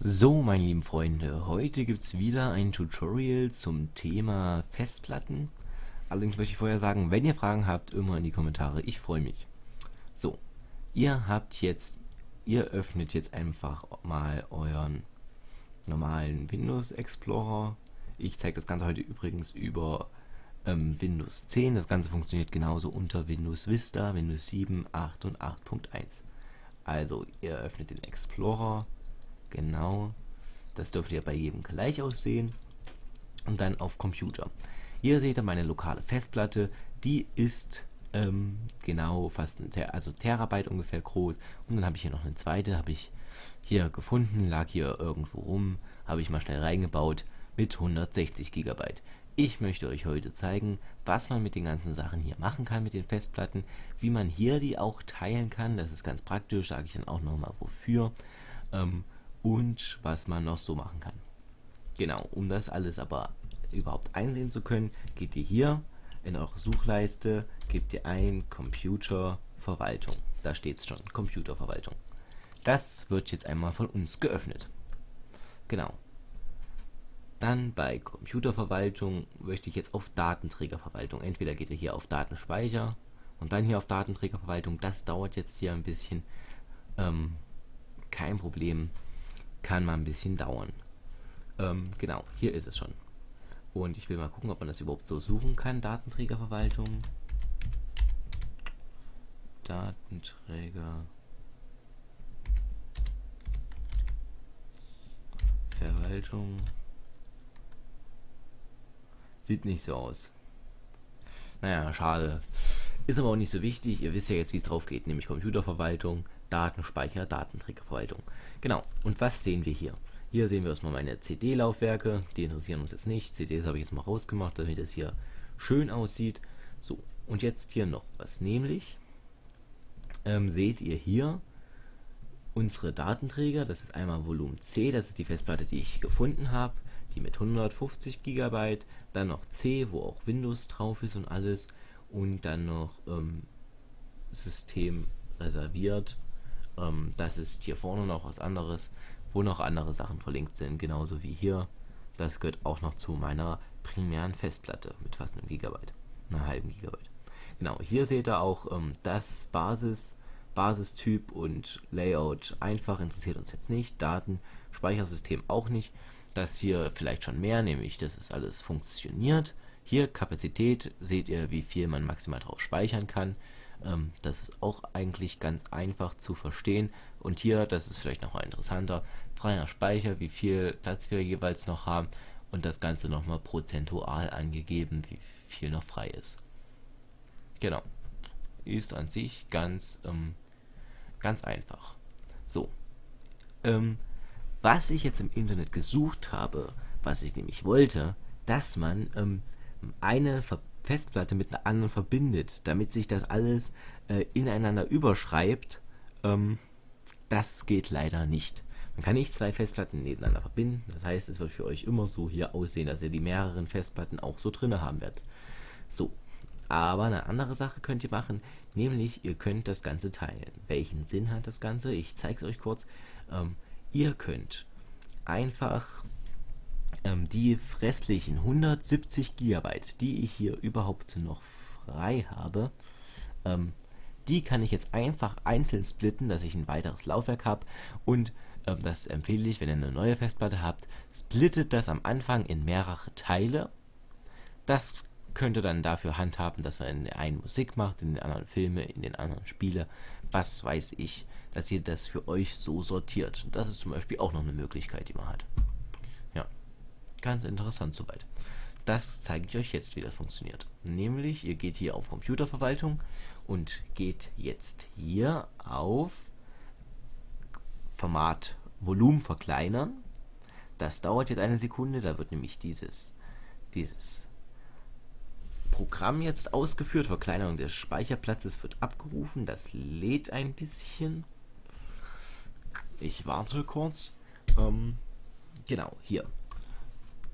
So, meine lieben Freunde, heute gibt es wieder ein Tutorial zum Thema Festplatten. Allerdings möchte ich vorher sagen, wenn ihr Fragen habt, immer in die Kommentare, ich freue mich. So, ihr habt jetzt, ihr öffnet jetzt einfach mal euren normalen Windows Explorer. Ich zeige das Ganze heute übrigens über ähm, Windows 10. Das Ganze funktioniert genauso unter Windows Vista, Windows 7, 8 und 8.1. Also, ihr öffnet den Explorer Genau. Das dürfte ja bei jedem gleich aussehen. Und dann auf Computer. Hier seht ihr meine lokale Festplatte. Die ist ähm, genau fast ein Ter also Terabyte ungefähr groß. Und dann habe ich hier noch eine zweite, habe ich hier gefunden, lag hier irgendwo rum, habe ich mal schnell reingebaut mit 160 Gigabyte. Ich möchte euch heute zeigen, was man mit den ganzen Sachen hier machen kann mit den Festplatten, wie man hier die auch teilen kann. Das ist ganz praktisch, sage ich dann auch nochmal wofür. Ähm, und was man noch so machen kann. Genau, um das alles aber überhaupt einsehen zu können, geht ihr hier in eure Suchleiste, gebt ihr ein Computerverwaltung. Da steht es schon, Computerverwaltung. Das wird jetzt einmal von uns geöffnet. Genau. Dann bei Computerverwaltung möchte ich jetzt auf Datenträgerverwaltung. Entweder geht ihr hier auf Datenspeicher und dann hier auf Datenträgerverwaltung. Das dauert jetzt hier ein bisschen. Ähm, kein Problem kann mal ein bisschen dauern. Ähm, genau, hier ist es schon. Und ich will mal gucken, ob man das überhaupt so suchen kann. Datenträgerverwaltung. Datenträger. Verwaltung. Sieht nicht so aus. Naja, schade. Ist aber auch nicht so wichtig. Ihr wisst ja jetzt, wie es drauf geht, nämlich Computerverwaltung. Datenspeicher, Datenträgerverwaltung. Genau, und was sehen wir hier? Hier sehen wir erstmal meine CD-Laufwerke, die interessieren uns jetzt nicht. CDs habe ich jetzt mal rausgemacht, damit es hier schön aussieht. So, und jetzt hier noch was, nämlich ähm, seht ihr hier unsere Datenträger, das ist einmal Volumen C, das ist die Festplatte, die ich gefunden habe, die mit 150 GB, dann noch C, wo auch Windows drauf ist und alles, und dann noch ähm, System reserviert ähm, das ist hier vorne noch was anderes, wo noch andere Sachen verlinkt sind, genauso wie hier. Das gehört auch noch zu meiner primären Festplatte mit fast einem Gigabyte, einer halben Gigabyte. Genau, hier seht ihr auch ähm, das Basis, Basistyp und Layout einfach interessiert uns jetzt nicht. Daten, Speichersystem auch nicht. Das hier vielleicht schon mehr, nämlich dass es alles funktioniert. Hier Kapazität, seht ihr, wie viel man maximal drauf speichern kann. Ähm, das ist auch eigentlich ganz einfach zu verstehen. Und hier, das ist vielleicht noch interessanter, freier Speicher, wie viel Platz wir jeweils noch haben und das Ganze nochmal prozentual angegeben, wie viel noch frei ist. Genau. Ist an sich ganz, ähm, ganz einfach. So. Ähm, was ich jetzt im Internet gesucht habe, was ich nämlich wollte, dass man ähm, eine Ver Festplatte mit einer anderen verbindet, damit sich das alles äh, ineinander überschreibt, ähm, das geht leider nicht. Man kann nicht zwei Festplatten nebeneinander verbinden. Das heißt, es wird für euch immer so hier aussehen, dass ihr die mehreren Festplatten auch so drin haben werdet. So. Aber eine andere Sache könnt ihr machen, nämlich ihr könnt das Ganze teilen. Welchen Sinn hat das Ganze? Ich zeige es euch kurz. Ähm, ihr könnt einfach die restlichen 170 GB, die ich hier überhaupt noch frei habe, ähm, die kann ich jetzt einfach einzeln splitten, dass ich ein weiteres Laufwerk habe und ähm, das empfehle ich, wenn ihr eine neue Festplatte habt, splittet das am Anfang in mehrere Teile. Das könnt ihr dann dafür handhaben, dass man in den einen Musik macht, in den anderen Filme, in den anderen Spiele, was weiß ich, dass ihr das für euch so sortiert. Das ist zum Beispiel auch noch eine Möglichkeit, die man hat. Ganz interessant soweit. Das zeige ich euch jetzt, wie das funktioniert. Nämlich, ihr geht hier auf Computerverwaltung und geht jetzt hier auf Format Volumen verkleinern. Das dauert jetzt eine Sekunde, da wird nämlich dieses, dieses Programm jetzt ausgeführt. Verkleinerung des Speicherplatzes wird abgerufen. Das lädt ein bisschen. Ich warte kurz. Ähm, genau, hier.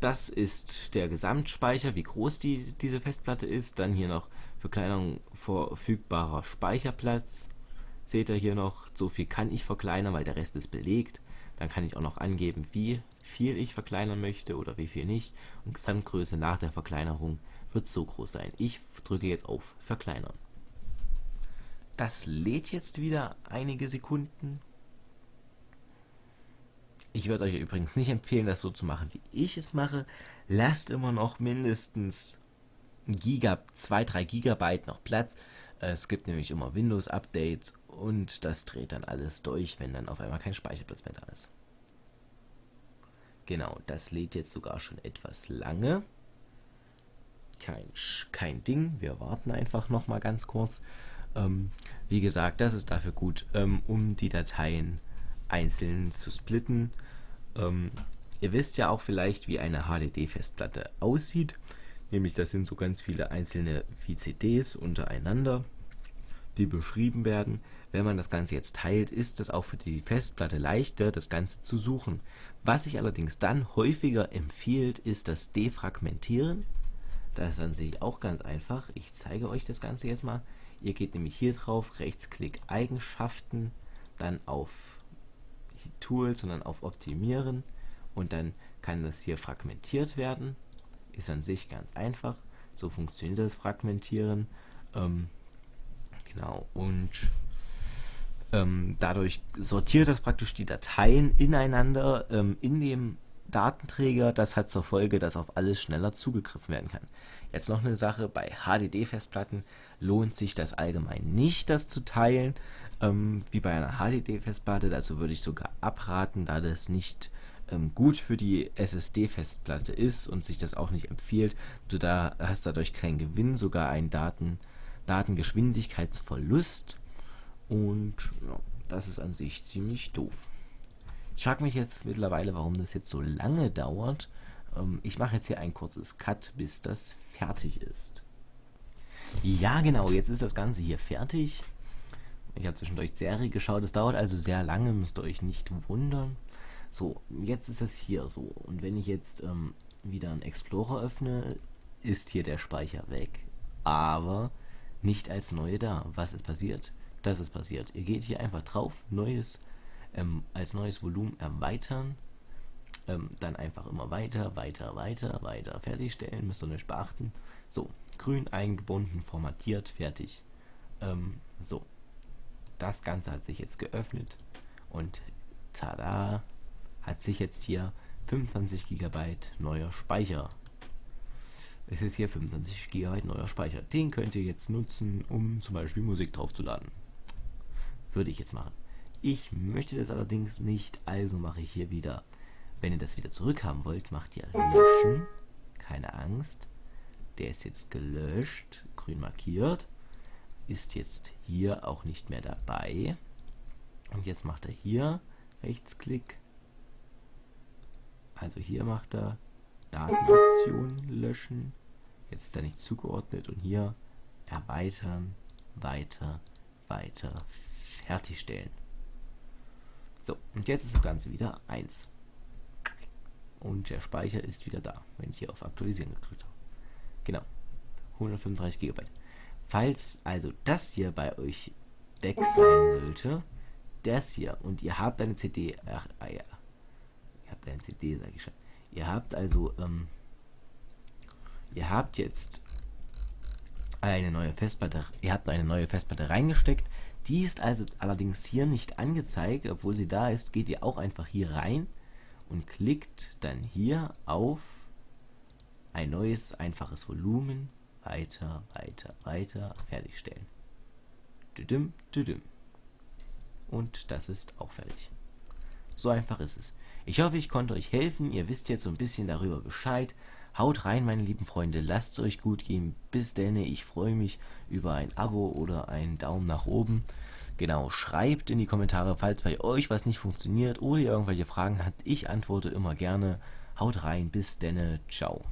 Das ist der Gesamtspeicher, wie groß die, diese Festplatte ist. Dann hier noch Verkleinerung verfügbarer Speicherplatz. Seht ihr hier noch, so viel kann ich verkleinern, weil der Rest ist belegt. Dann kann ich auch noch angeben, wie viel ich verkleinern möchte oder wie viel nicht. Und Gesamtgröße nach der Verkleinerung wird so groß sein. Ich drücke jetzt auf Verkleinern. Das lädt jetzt wieder einige Sekunden. Ich würde euch übrigens nicht empfehlen, das so zu machen, wie ich es mache. Lasst immer noch mindestens Giga, 2-3 Gigabyte noch Platz. Es gibt nämlich immer Windows-Updates und das dreht dann alles durch, wenn dann auf einmal kein Speicherplatz mehr da ist. Genau, das lädt jetzt sogar schon etwas lange. Kein, kein Ding, wir warten einfach noch mal ganz kurz. Ähm, wie gesagt, das ist dafür gut, ähm, um die Dateien einzeln zu splitten. Ähm, ihr wisst ja auch vielleicht, wie eine HDD-Festplatte aussieht. Nämlich, das sind so ganz viele einzelne VCDs untereinander, die beschrieben werden. Wenn man das Ganze jetzt teilt, ist es auch für die Festplatte leichter, das Ganze zu suchen. Was sich allerdings dann häufiger empfiehlt, ist das Defragmentieren. Das ist an sich auch ganz einfach. Ich zeige euch das Ganze jetzt mal. Ihr geht nämlich hier drauf, Rechtsklick Eigenschaften, dann auf Tools, sondern auf Optimieren und dann kann das hier fragmentiert werden. Ist an sich ganz einfach. So funktioniert das Fragmentieren. Ähm, genau, und ähm, dadurch sortiert das praktisch die Dateien ineinander ähm, in dem Datenträger. Das hat zur Folge, dass auf alles schneller zugegriffen werden kann. Jetzt noch eine Sache, bei HDD-Festplatten lohnt sich das allgemein nicht, das zu teilen, ähm, wie bei einer HDD-Festplatte. Dazu würde ich sogar abraten, da das nicht ähm, gut für die SSD-Festplatte ist und sich das auch nicht empfiehlt. Du da hast dadurch keinen Gewinn, sogar einen Daten, Datengeschwindigkeitsverlust. Und ja, das ist an sich ziemlich doof. Ich frage mich jetzt mittlerweile, warum das jetzt so lange dauert. Ähm, ich mache jetzt hier ein kurzes Cut, bis das fertig ist. Ja, genau, jetzt ist das Ganze hier fertig. Ich habe zwischendurch Serie geschaut. Es dauert also sehr lange, müsst ihr euch nicht wundern. So, jetzt ist es hier so. Und wenn ich jetzt ähm, wieder einen Explorer öffne, ist hier der Speicher weg. Aber nicht als neue da. Was ist passiert? Das ist passiert. Ihr geht hier einfach drauf, neues, ähm, als neues Volumen erweitern. Ähm, dann einfach immer weiter, weiter, weiter, weiter fertigstellen. Müsst ihr nicht beachten. So, grün eingebunden, formatiert, fertig. Ähm, so, das Ganze hat sich jetzt geöffnet und tada, hat sich jetzt hier 25 GB neuer Speicher. Es ist hier 25 GB neuer Speicher. Den könnt ihr jetzt nutzen, um zum Beispiel Musik draufzuladen. Würde ich jetzt machen. Ich möchte das allerdings nicht, also mache ich hier wieder. Wenn ihr das wieder zurückhaben wollt, macht ihr löschen. Keine Angst. Der ist jetzt gelöscht, grün markiert ist jetzt hier auch nicht mehr dabei. Und jetzt macht er hier Rechtsklick. Also hier macht er Datenoption löschen. Jetzt ist er nicht zugeordnet und hier erweitern, weiter, weiter, fertigstellen. So, und jetzt ist das Ganze wieder 1. Und der Speicher ist wieder da, wenn ich hier auf Aktualisieren gedrückt habe. Genau, 135 GB. Falls also das hier bei euch weg sein sollte, das hier, und ihr habt eine CD, ach, ah ja, ihr habt eine CD, sage ich schon. Ihr habt also, ähm, ihr habt jetzt eine neue Festplatte, ihr habt eine neue Festplatte reingesteckt. Die ist also allerdings hier nicht angezeigt, obwohl sie da ist, geht ihr auch einfach hier rein und klickt dann hier auf ein neues einfaches Volumen weiter, weiter, weiter, fertigstellen. Düdüm, düdüm. Und das ist auch fertig. So einfach ist es. Ich hoffe, ich konnte euch helfen. Ihr wisst jetzt so ein bisschen darüber Bescheid. Haut rein, meine lieben Freunde. Lasst es euch gut gehen. Bis denn. Ich freue mich über ein Abo oder einen Daumen nach oben. Genau, schreibt in die Kommentare, falls bei euch was nicht funktioniert oder ihr irgendwelche Fragen habt. Ich antworte immer gerne. Haut rein. Bis denn. Ciao.